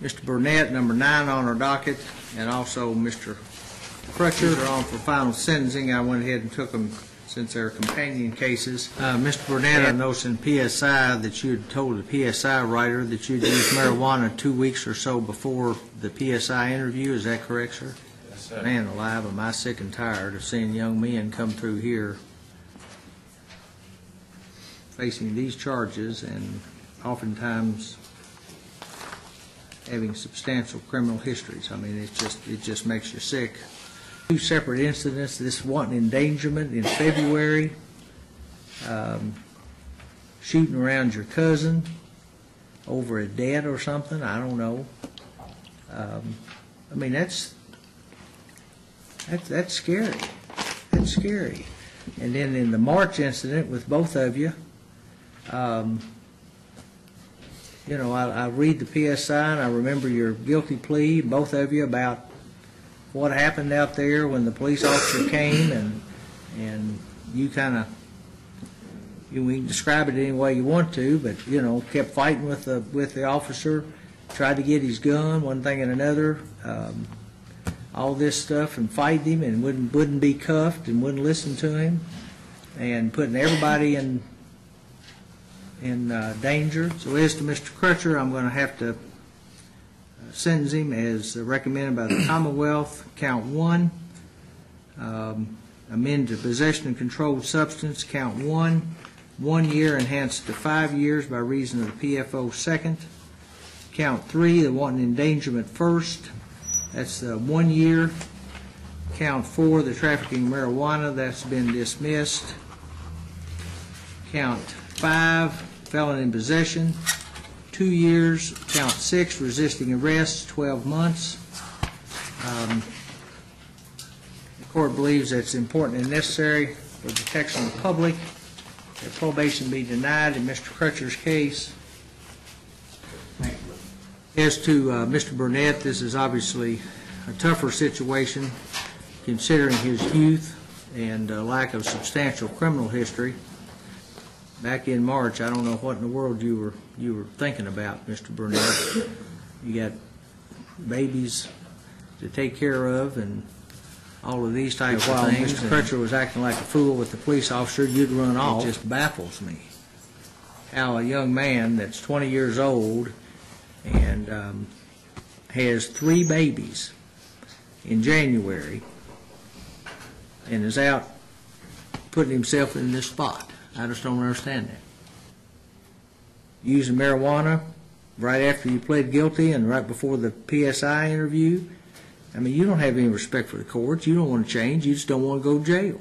Mr. Burnett, number nine on our docket, and also Mr. Crutcher are on for final sentencing. I went ahead and took them since they're companion cases. Uh, Mr. Burnett, I noticed in PSI that you had told the PSI writer that you'd used marijuana two weeks or so before the PSI interview. Is that correct, sir? Yes, sir. Man alive, am I sick and tired of seeing young men come through here facing these charges and oftentimes having substantial criminal histories. I mean, it just, it just makes you sick. Two separate incidents, this one endangerment in February, um, shooting around your cousin over a debt or something, I don't know. Um, I mean, that's, that's, that's scary. That's scary. And then in the March incident with both of you, um, you know, I, I read the PSI and I remember your guilty plea, both of you, about what happened out there when the police officer came and, and you kind of, you, we can describe it any way you want to, but, you know, kept fighting with the, with the officer, tried to get his gun, one thing and another, um, all this stuff, and fight him and wouldn't, wouldn't be cuffed and wouldn't listen to him, and putting everybody in, in uh, danger. So as to Mr. Crutcher, I'm going to have to sentence him as recommended by the Commonwealth, count one. Um, Amend to possession of controlled substance, count one. One year enhanced to five years by reason of the PFO second. Count three, the wanton endangerment first. That's uh, one year. Count four, the trafficking marijuana, that's been dismissed. Count five, felon in possession, two years. Count six, resisting arrest, 12 months. Um, The court believes that it's important and necessary for the protection of the public that probation be denied in Mr. Crutcher's case. As to uh, Mr. Burnett, this is obviously a tougher situation considering his youth and uh, lack of substantial criminal history. Back in March, I don't know what in the world you were, you were thinking about, Mr. Burnett. You got babies to take care of and all of these types of things. Mr. Crutcher was acting like a fool with the police officer, you'd run off. It just baffles me how a young man that's 20 years old and um, has three babies in January and is out putting himself in this spot. I just don't understand that. Using marijuana right after you pled guilty and right before the PSI interview. I mean, you don't have any respect for the courts. You don't want to change. You just don't want to go to jail.